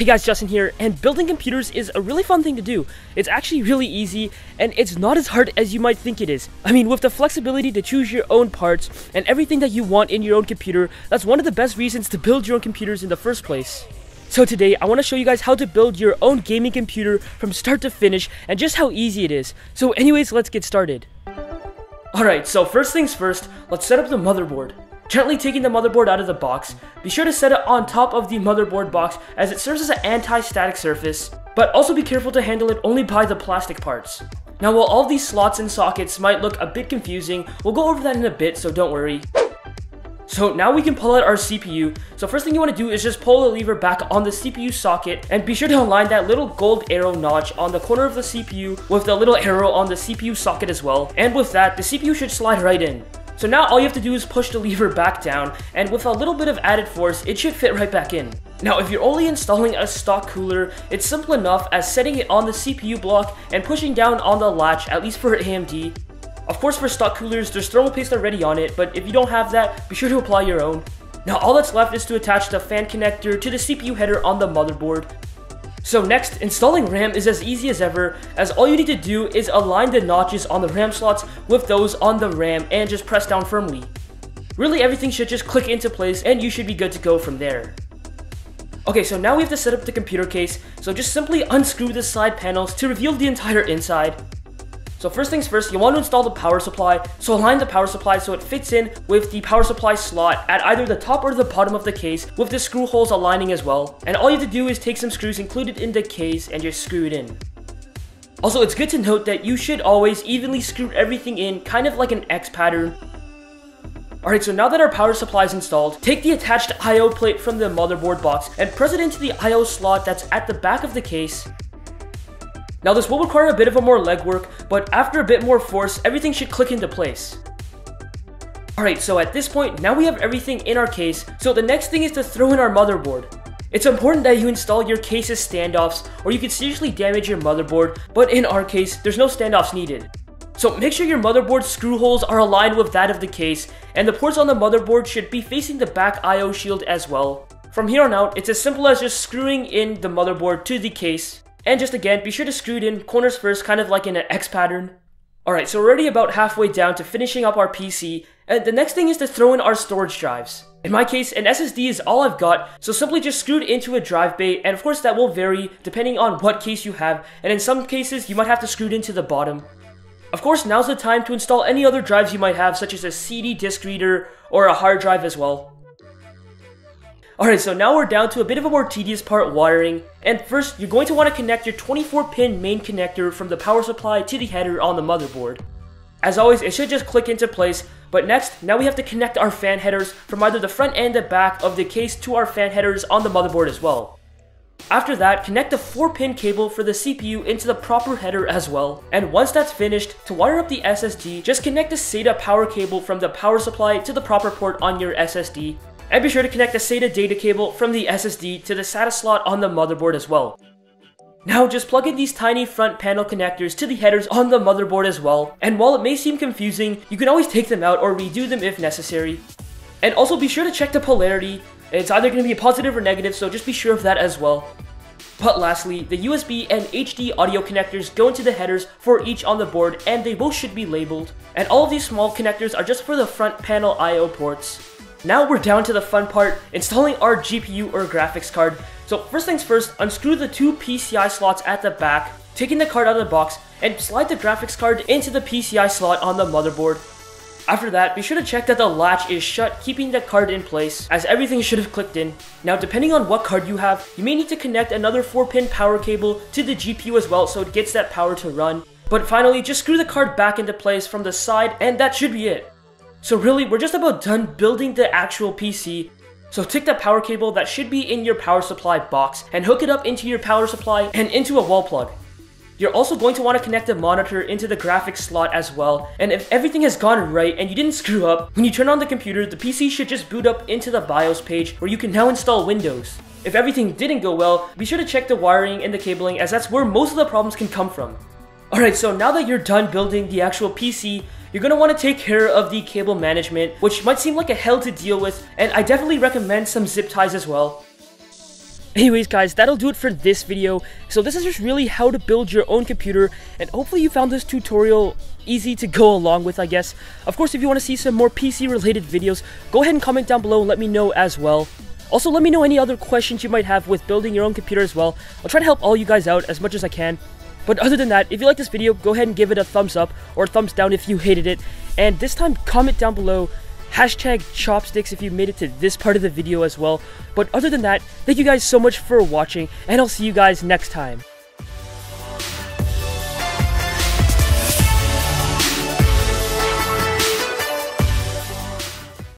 Hey guys, Justin here, and building computers is a really fun thing to do. It's actually really easy, and it's not as hard as you might think it is. I mean, with the flexibility to choose your own parts and everything that you want in your own computer, that's one of the best reasons to build your own computers in the first place. So today, I want to show you guys how to build your own gaming computer from start to finish, and just how easy it is. So anyways, let's get started. Alright, so first things first, let's set up the motherboard. Gently taking the motherboard out of the box, be sure to set it on top of the motherboard box as it serves as an anti-static surface, but also be careful to handle it only by the plastic parts. Now while all these slots and sockets might look a bit confusing, we'll go over that in a bit so don't worry. So now we can pull out our CPU. So first thing you want to do is just pull the lever back on the CPU socket and be sure to align that little gold arrow notch on the corner of the CPU with the little arrow on the CPU socket as well. And with that, the CPU should slide right in. So now all you have to do is push the lever back down, and with a little bit of added force, it should fit right back in. Now, if you're only installing a stock cooler, it's simple enough as setting it on the CPU block and pushing down on the latch, at least for AMD. Of course, for stock coolers, there's thermal paste already on it, but if you don't have that, be sure to apply your own. Now, all that's left is to attach the fan connector to the CPU header on the motherboard. So next, installing RAM is as easy as ever, as all you need to do is align the notches on the RAM slots with those on the RAM and just press down firmly. Really everything should just click into place and you should be good to go from there. Okay, so now we have to set up the computer case, so just simply unscrew the side panels to reveal the entire inside. So first things first, you want to install the power supply. So align the power supply so it fits in with the power supply slot at either the top or the bottom of the case with the screw holes aligning as well. And all you have to do is take some screws included in the case and just screw it in. Also, it's good to note that you should always evenly screw everything in, kind of like an X pattern. Alright, so now that our power supply is installed, take the attached I.O. plate from the motherboard box and press it into the I.O. slot that's at the back of the case now this will require a bit of a more legwork, but after a bit more force, everything should click into place. Alright, so at this point, now we have everything in our case, so the next thing is to throw in our motherboard. It's important that you install your case's standoffs, or you could seriously damage your motherboard, but in our case, there's no standoffs needed. So make sure your motherboard screw holes are aligned with that of the case, and the ports on the motherboard should be facing the back I.O. shield as well. From here on out, it's as simple as just screwing in the motherboard to the case, and just again, be sure to screw it in corners first, kind of like in an X pattern. Alright, so we're already about halfway down to finishing up our PC, and the next thing is to throw in our storage drives. In my case, an SSD is all I've got, so simply just screw it into a drive bay, and of course that will vary depending on what case you have, and in some cases you might have to screw it into the bottom. Of course, now's the time to install any other drives you might have, such as a CD disk reader or a hard drive as well. Alright, so now we're down to a bit of a more tedious part, wiring. And first, you're going to want to connect your 24-pin main connector from the power supply to the header on the motherboard. As always, it should just click into place, but next, now we have to connect our fan headers from either the front and the back of the case to our fan headers on the motherboard as well. After that, connect the 4-pin cable for the CPU into the proper header as well. And once that's finished, to wire up the SSD, just connect the SATA power cable from the power supply to the proper port on your SSD, and be sure to connect the SATA data cable from the SSD to the SATA slot on the motherboard as well. Now just plug in these tiny front panel connectors to the headers on the motherboard as well, and while it may seem confusing, you can always take them out or redo them if necessary. And also be sure to check the polarity, it's either going to be positive or negative, so just be sure of that as well. But lastly, the USB and HD audio connectors go into the headers for each on the board and they both should be labeled. And all of these small connectors are just for the front panel I.O. ports. Now we're down to the fun part, installing our GPU or graphics card. So first things first, unscrew the two PCI slots at the back, taking the card out of the box, and slide the graphics card into the PCI slot on the motherboard. After that, be sure to check that the latch is shut, keeping the card in place, as everything should have clicked in. Now, depending on what card you have, you may need to connect another 4-pin power cable to the GPU as well so it gets that power to run. But finally, just screw the card back into place from the side, and that should be it. So really, we're just about done building the actual PC. So take the power cable that should be in your power supply box and hook it up into your power supply and into a wall plug. You're also going to want to connect the monitor into the graphics slot as well, and if everything has gone right and you didn't screw up, when you turn on the computer, the PC should just boot up into the BIOS page where you can now install Windows. If everything didn't go well, be sure to check the wiring and the cabling as that's where most of the problems can come from. Alright, so now that you're done building the actual PC, you're gonna want to take care of the cable management, which might seem like a hell to deal with, and I definitely recommend some zip ties as well. Anyways guys, that'll do it for this video. So this is just really how to build your own computer, and hopefully you found this tutorial easy to go along with, I guess. Of course, if you want to see some more PC related videos, go ahead and comment down below and let me know as well. Also, let me know any other questions you might have with building your own computer as well. I'll try to help all you guys out as much as I can. But other than that, if you like this video, go ahead and give it a thumbs up or thumbs down if you hated it. And this time, comment down below hashtag chopsticks if you made it to this part of the video as well. But other than that, thank you guys so much for watching, and I'll see you guys next time.